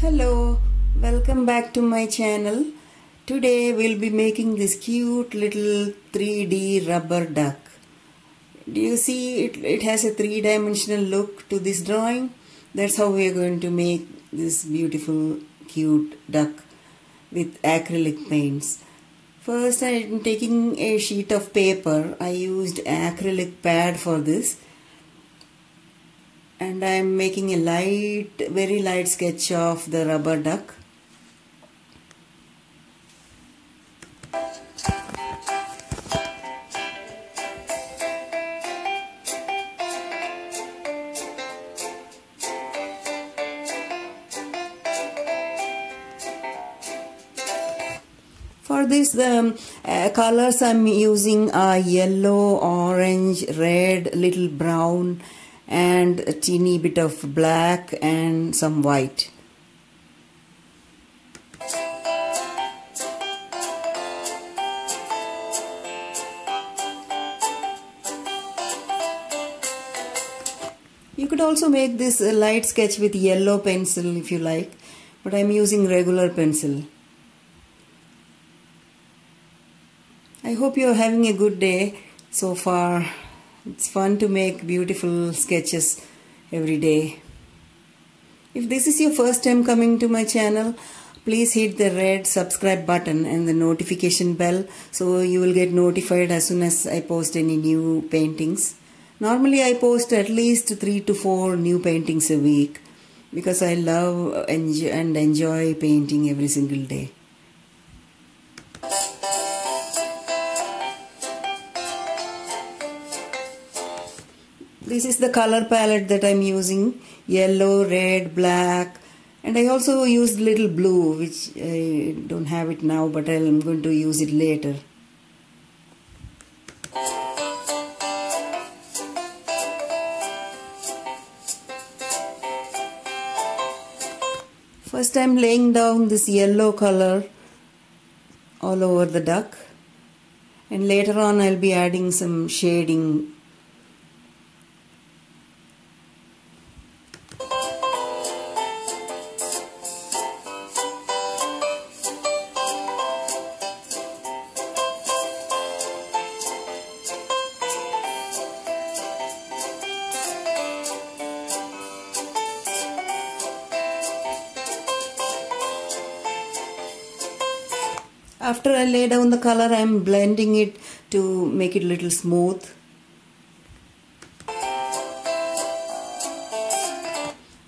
Hello, welcome back to my channel. Today we'll be making this cute little 3D rubber duck. Do you see it, it has a three-dimensional look to this drawing? That's how we are going to make this beautiful cute duck with acrylic paints. First I'm taking a sheet of paper. I used acrylic pad for this and I am making a light, very light sketch of the rubber duck. For this, the um, uh, colors I'm using are yellow, orange, red, little brown, and a teeny bit of black and some white. You could also make this a light sketch with yellow pencil if you like, but I'm using regular pencil. I hope you're having a good day so far. It's fun to make beautiful sketches every day. If this is your first time coming to my channel, please hit the red subscribe button and the notification bell so you will get notified as soon as I post any new paintings. Normally I post at least 3 to 4 new paintings a week because I love and enjoy painting every single day. This is the color palette that I'm using. Yellow, red, black. And I also used little blue which I don't have it now but I'm going to use it later. First I'm laying down this yellow color all over the duck. And later on I'll be adding some shading After I lay down the color, I am blending it to make it little smooth.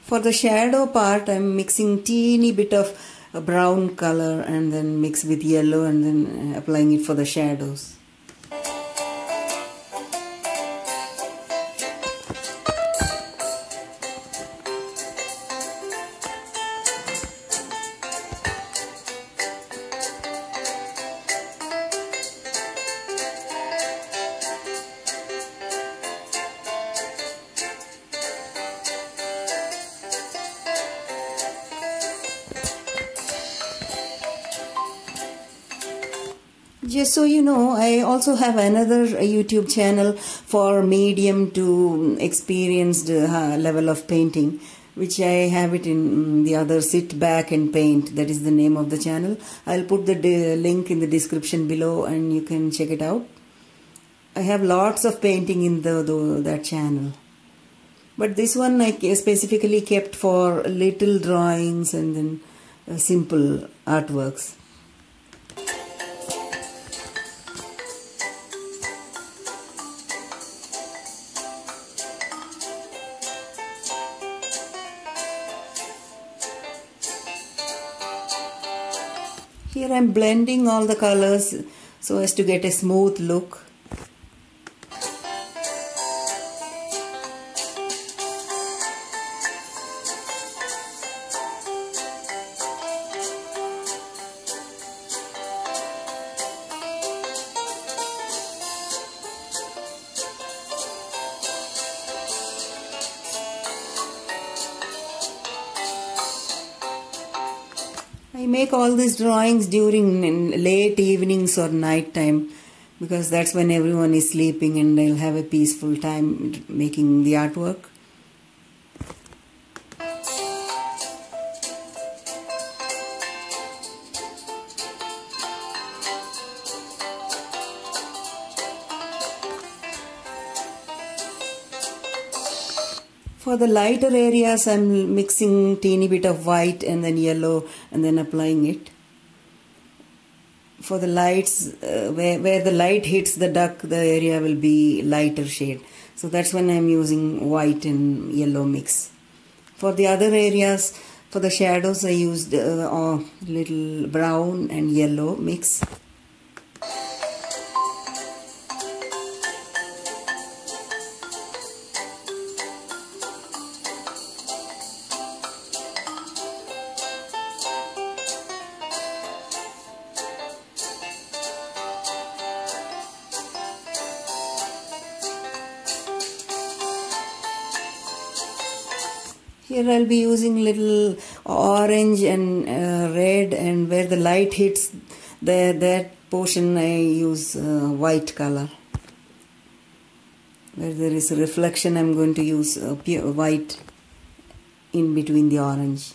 For the shadow part, I am mixing teeny bit of brown color and then mix with yellow and then applying it for the shadows. Just so you know, I also have another YouTube channel for medium to experienced uh, level of painting, which I have it in the other sit back and paint. That is the name of the channel. I'll put the link in the description below and you can check it out. I have lots of painting in the, the that channel. But this one I specifically kept for little drawings and then uh, simple artworks. Here I am blending all the colors so as to get a smooth look. I make all these drawings during late evenings or night time because that's when everyone is sleeping and I'll have a peaceful time making the artwork. The lighter areas, I'm mixing teeny bit of white and then yellow and then applying it. For the lights, uh, where, where the light hits the duck, the area will be lighter shade. So that's when I'm using white and yellow mix. For the other areas, for the shadows, I used a uh, little brown and yellow mix. Here I'll be using little orange and uh, red and where the light hits the, that portion I use uh, white color. Where there is reflection I'm going to use uh, pure white in between the orange.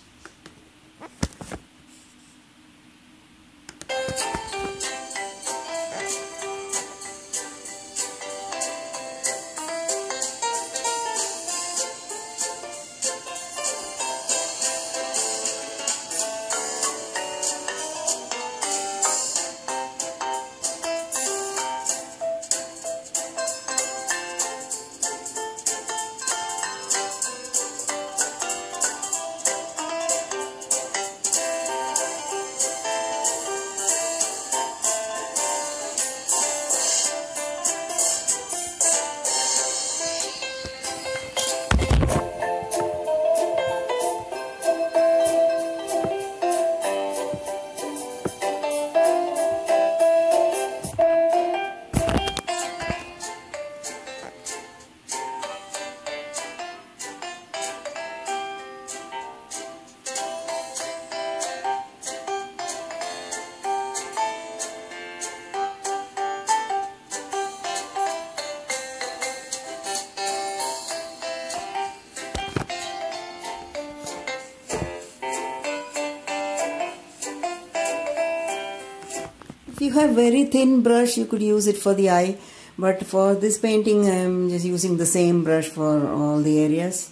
You have very thin brush, you could use it for the eye. But for this painting, I'm just using the same brush for all the areas.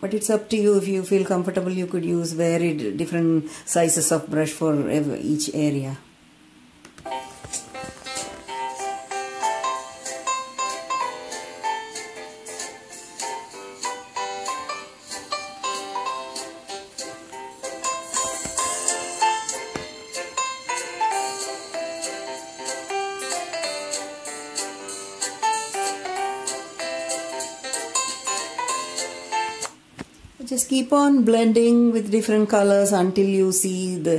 But it's up to you. If you feel comfortable, you could use varied different sizes of brush for each area. Just keep on blending with different colors until you see the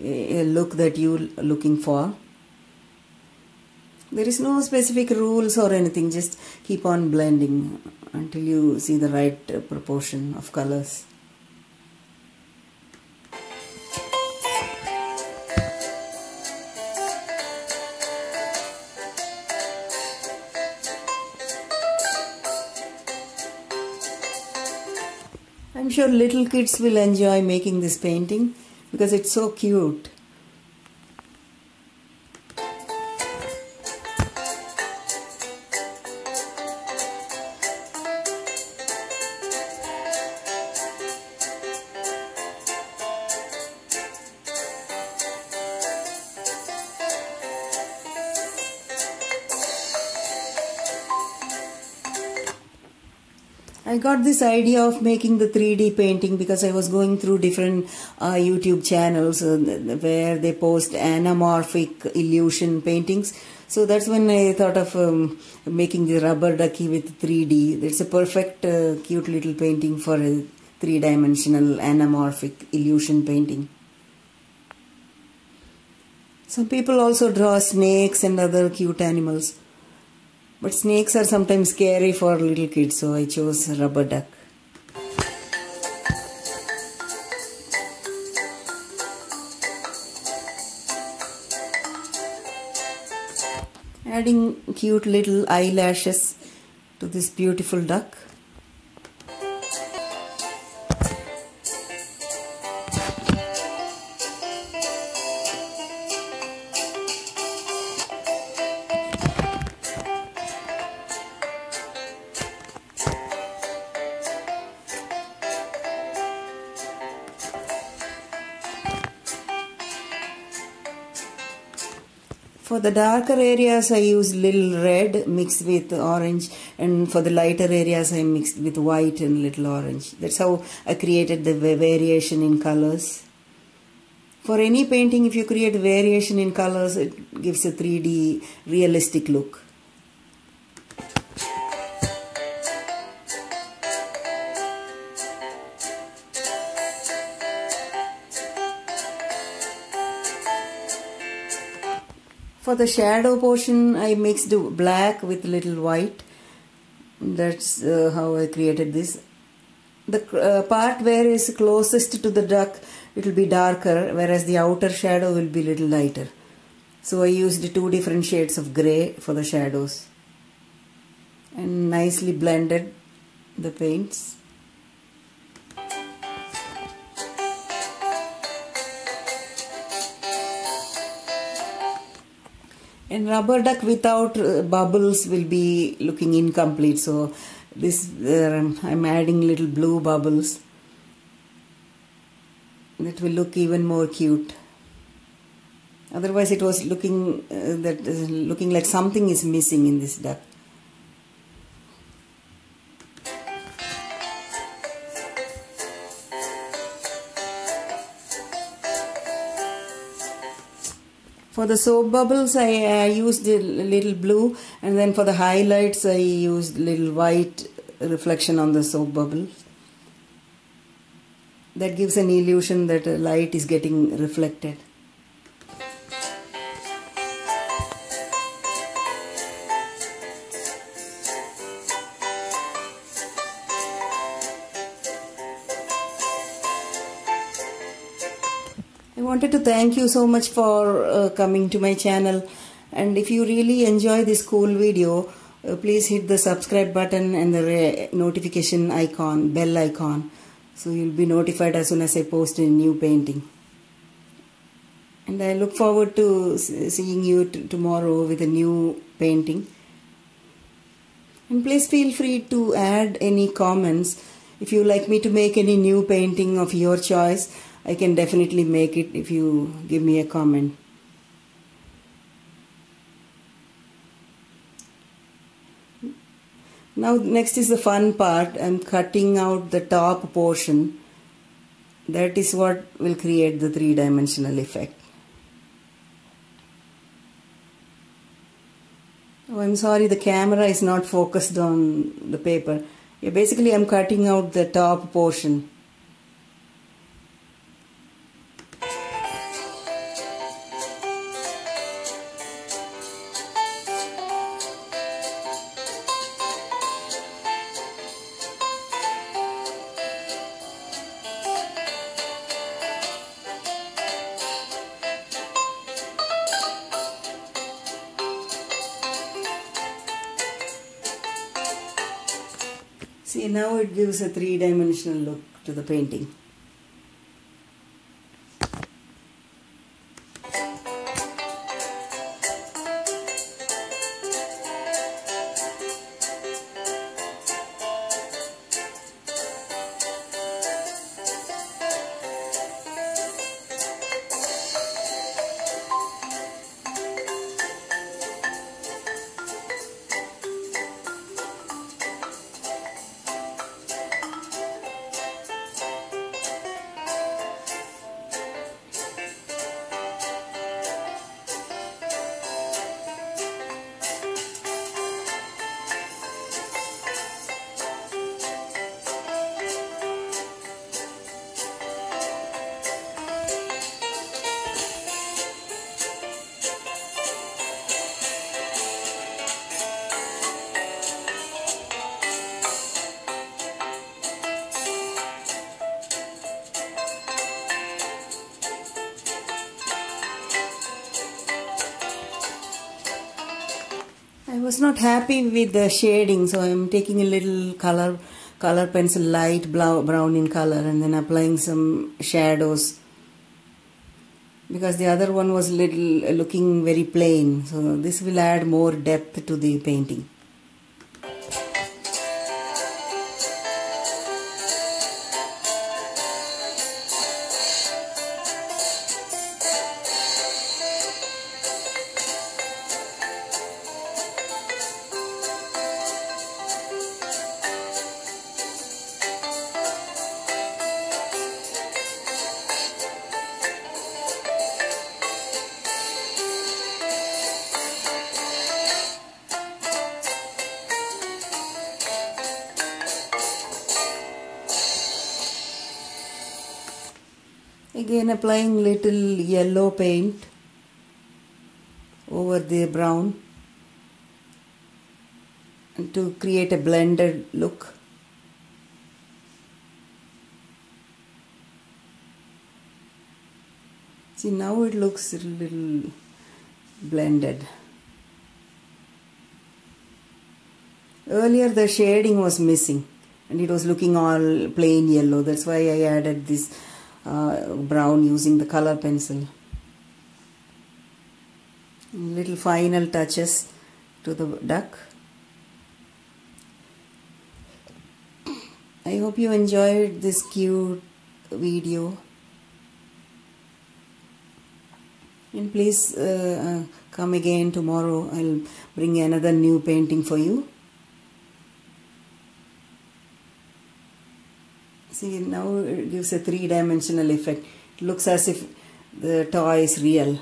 uh, look that you're looking for. There is no specific rules or anything just keep on blending until you see the right uh, proportion of colors I'm little kids will enjoy making this painting because it's so cute. I got this idea of making the 3D painting because I was going through different uh, YouTube channels uh, where they post anamorphic illusion paintings. So that's when I thought of um, making the rubber ducky with 3D. It's a perfect, uh, cute little painting for a three-dimensional anamorphic illusion painting. Some people also draw snakes and other cute animals. But snakes are sometimes scary for little kids, so I chose rubber duck. Adding cute little eyelashes to this beautiful duck. For the darker areas, I use little red mixed with orange, and for the lighter areas, I mixed with white and little orange. That's how I created the variation in colors. For any painting, if you create variation in colors, it gives a 3D realistic look. For the shadow portion, I mixed black with little white. That's uh, how I created this. The uh, part where is closest to the duck, it will be darker, whereas the outer shadow will be little lighter. So I used two different shades of grey for the shadows. And nicely blended the paints. And rubber duck without uh, bubbles will be looking incomplete. So this uh, I'm adding little blue bubbles. That will look even more cute. Otherwise it was looking uh, that looking like something is missing in this duck For the soap bubbles, I, I used a little blue, and then for the highlights, I used little white reflection on the soap bubbles. That gives an illusion that uh, light is getting reflected. Wanted to thank you so much for uh, coming to my channel. And if you really enjoy this cool video uh, please hit the subscribe button and the notification icon bell icon so you'll be notified as soon as I post a new painting. And I look forward to seeing you tomorrow with a new painting. And please feel free to add any comments. If you like me to make any new painting of your choice I can definitely make it if you give me a comment. Now next is the fun part. I'm cutting out the top portion. That is what will create the three-dimensional effect. Oh, I'm sorry, the camera is not focused on the paper. Yeah, basically, I'm cutting out the top portion. See now it gives a three-dimensional look to the painting. Was not happy with the shading so I'm taking a little color color pencil light brown in color and then applying some shadows. Because the other one was little looking very plain so this will add more depth to the painting again applying little yellow paint over the brown to create a blended look. See now it looks a little blended. Earlier the shading was missing and it was looking all plain yellow. That's why I added this uh, brown using the color pencil. Little final touches to the duck. I hope you enjoyed this cute video. And please uh, uh, come again tomorrow. I'll bring another new painting for you see now it gives a three-dimensional effect. It looks as if the toy is real